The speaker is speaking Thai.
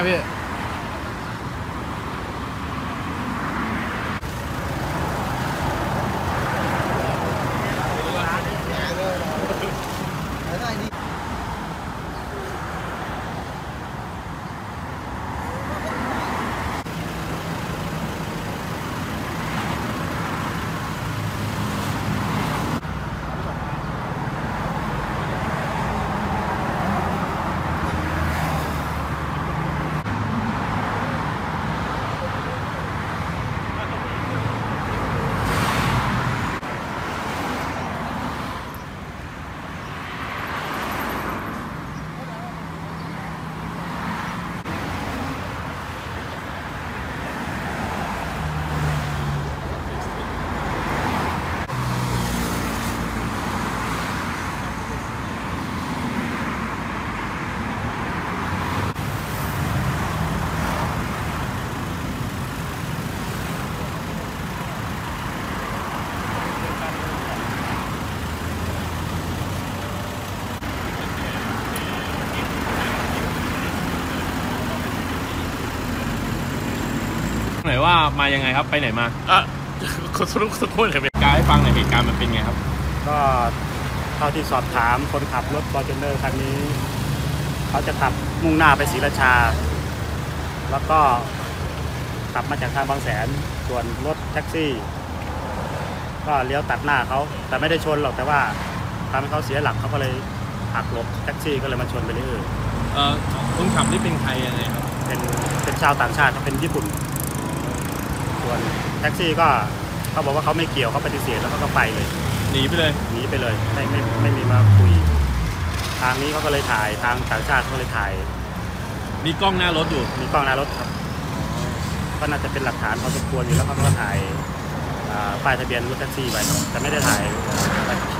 อะพี่ หน่อยว่ามายังไงครับไปไหนมาอะคุณสรุปสักหน่อยไหมอธิบายให้ฟังหน่อยเหตุการณ์มันเป็นไงครับ ก็เท่าที่สอบถามคนขับรถฟอร์จูเนอร์คันนี้ เขาจะขับมุ่งหน้าไปศรีราชา แล้วก็ขับมาจากทางบางแสนส่วนรถแท็กซี่ ก็เลี้ยวตัดหน้าเขา แต่ไม่ได้ชนหรอกแต่ว่าทำให้เขาเสียหลักเขาก็เลยหักหลบแท็กซี่ก็เลยมาชนไปเรื่อยเออคนขับนี่เป็นใครยังไงครับเป็นเป็นชาวต่างชาติเขาเป็นญี่ปุ่น ส่วนแท็กซี่ก็เขาบอกว่าเขาไม่เกี่ยวเขาปฏิเสธแล้วเขาก็ไปเลยหนีไปเลยหนีไปเลยไม่ไม่ไม่มีมาคุย ทางนี้เขาก็เลยถ่ายทางต่างชาติเขาก็เลยถ่าย มีกล้องหน้ารถอยู่มีกล้องหน้ารถครับ ก็น่าจะเป็นหลักฐานพอสมควรอยู่แล้วเขาก็ถ่ายอ่าป้ายทะเบียนรถแท็กซี่ไว้แต่ไม่ได้ถ่ายใบขับขี่